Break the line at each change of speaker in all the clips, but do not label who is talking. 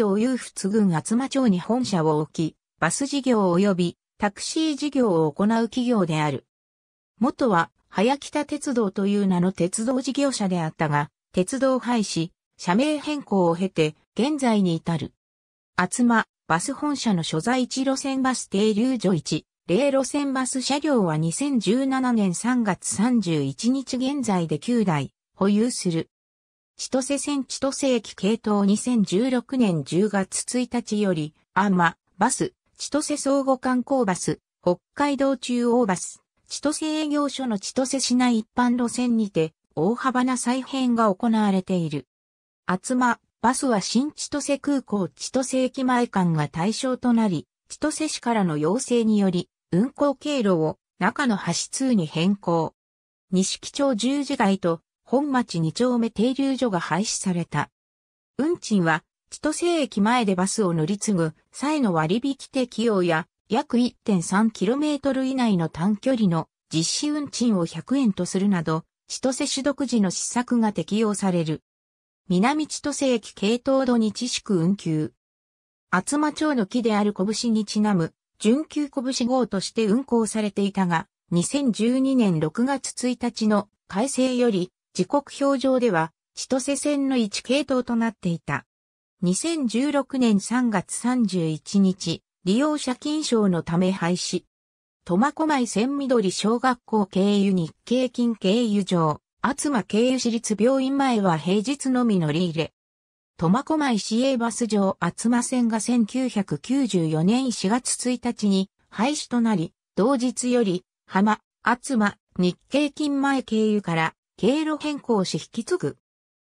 東裕仏郡厚間町に本社を置き、バス事業及びタクシー事業を行う企業である。元は、早北鉄道という名の鉄道事業者であったが、鉄道廃止、社名変更を経て、現在に至る。厚間、バス本社の所在地路線バス停留所1、0路線バス車両は2017年3月31日現在で9台保有する。千歳線千歳駅系統2016年10月1日より、アンマ、バス、千歳相互観光バス、北海道中央バス、千歳営業所の千歳市内一般路線にて、大幅な再編が行われている。厚間、バスは新千歳空港千歳駅前間が対象となり、千歳市からの要請により、運行経路を中の橋2に変更。西木町十字街と本町二丁目停留所が廃止された。運賃は千歳駅前でバスを乗り継ぐ際の割引適用や約 1.3km 以内の短距離の実施運賃を100円とするなど、千歳市独自の施策が適用される。南千歳駅系統土日宿運休。厚間町の木である拳にちなむ、準急拳号として運行されていたが、2012年6月1日の改正より、時刻表上では、千歳線の1系統となっていた。2016年3月31日、利用者金賞のため廃止。苫小牧千緑小学校経由日経金経由上、厚間経由市立病院前は平日のみ乗り入れ。苫小牧市営バス場厚間線が1994年4月1日に廃止となり、同日より浜、厚間、日経金前経由から経路変更し引き継ぐ。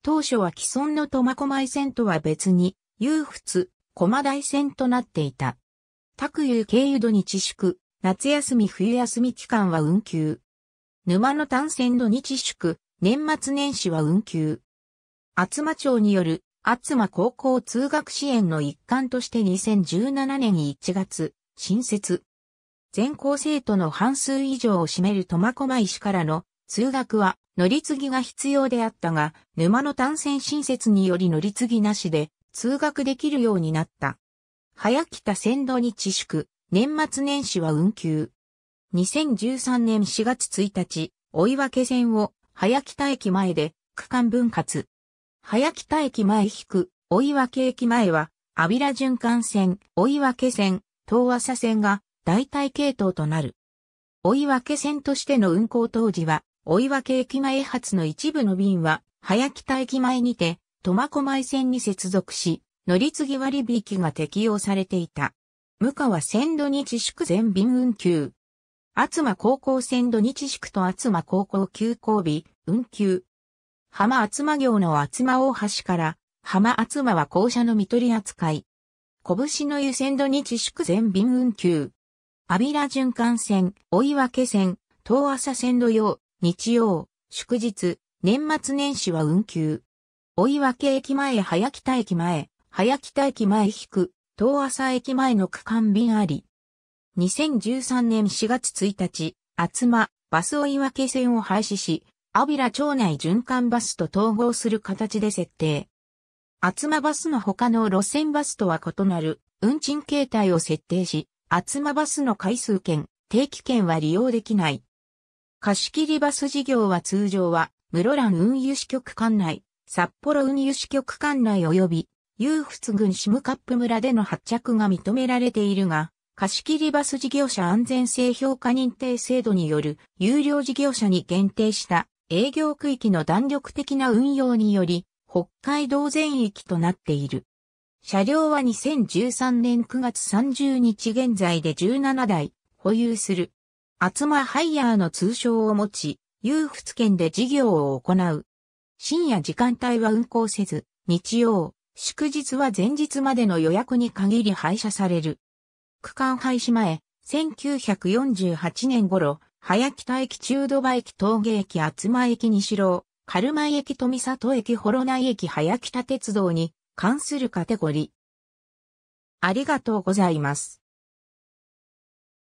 当初は既存の苫小牧線とは別に、有仏、駒台線となっていた。各有経由土日祝、夏休み冬休み期間は運休。沼の単線土日祝、年末年始は運休。厚間町による厚間高校通学支援の一環として2017年1月、新設。全校生徒の半数以上を占める苫小牧市からの通学は乗り継ぎが必要であったが、沼の単線新設により乗り継ぎなしで通学できるようになった。早北線土日祝、年末年始は運休。2013年4月1日、追分線を早北駅前で区間分割。早北駅前引く、追分駅前は、アビラ循環線、追分線、東朝線が代替系統となる。追分線としての運行当時は、追分駅前発の一部の便は、早北駅前にて、苫小牧線に接続し、乗り継ぎ割引が適用されていた。向川線土日祝全便運休。厚間高校線土日祝と厚間高校急行日、運休。浜厚間行の厚間大橋から、浜厚間は校舎の見取り扱い。拳の湯線土日祝全便運休。アビラ循環線、追分線、東朝線土曜、日曜、祝日、年末年始は運休。追分駅前早北駅前、早北駅前引く、東朝駅前の区間便あり。2013年4月1日、厚間、バス追分線を廃止し、アビラ町内循環バスと統合する形で設定。厚間バスの他の路線バスとは異なる運賃形態を設定し、厚間バスの回数券、定期券は利用できない。貸切バス事業は通常は、室蘭運輸支局管内、札幌運輸支局管内及び、裕仏郡シムカップ村での発着が認められているが、貸切バス事業者安全性評価認定制度による有料事業者に限定した営業区域の弾力的な運用により北海道全域となっている。車両は2013年9月30日現在で17台保有する。厚間ハイヤーの通称を持ち、裕仏県で事業を行う。深夜時間帯は運行せず、日曜、祝日は前日までの予約に限り廃車される。区間廃止前、1948年頃、早北駅中土場駅峠駅厚間駅西郎、軽米駅富里駅幌内駅早北鉄道に関するカテゴリー。ありがとうございます。